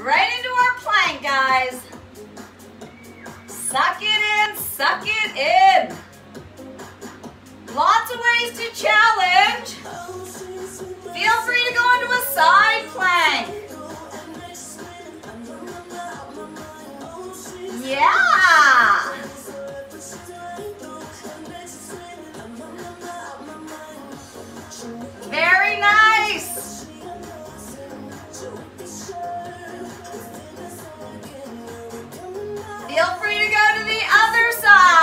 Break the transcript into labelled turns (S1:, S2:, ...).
S1: Right into our plank, guys. Suck it in, suck it in. Lots of ways to challenge. feel free to go to the other side.